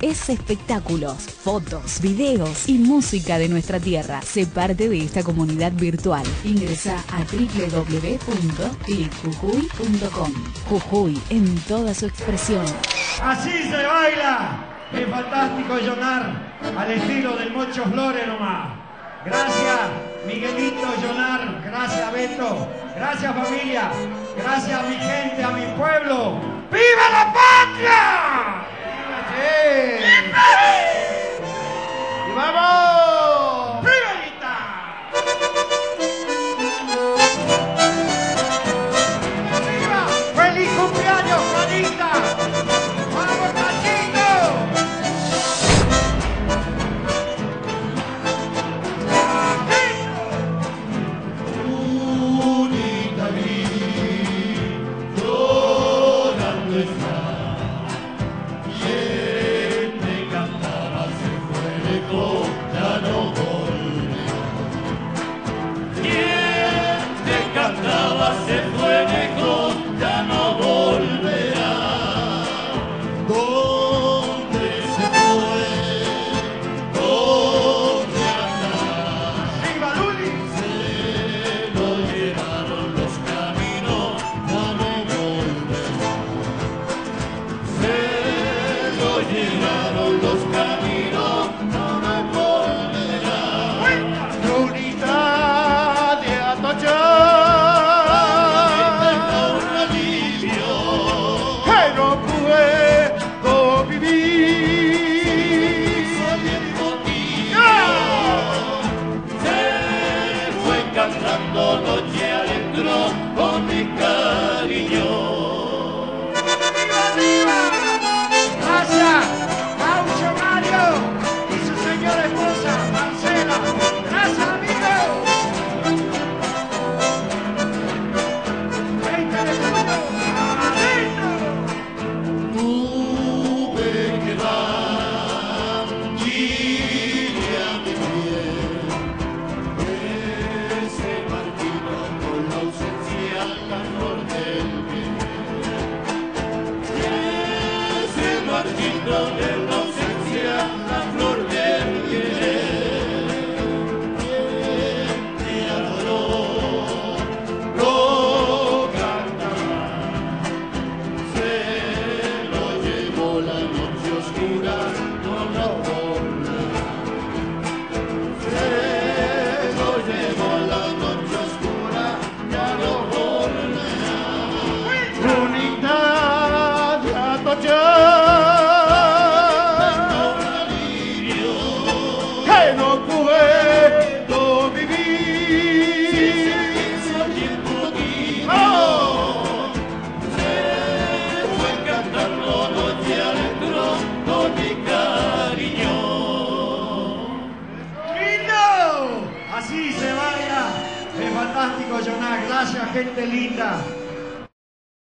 Es espectáculos, fotos, videos y música de nuestra tierra. Sé parte de esta comunidad virtual. Ingresa a www.clickjujuy.com. Jujuy en toda su expresión. Así se baila. Es fantástico llorar al estilo del Mocho Flores nomás. Gracias Miguelito Llonar, gracias Beto, gracias familia, gracias a mi gente, a mi pueblo. ¡Viva la patria! lost it. You know. así se baila. Es fantástico, Jonás. Gracias, gente linda.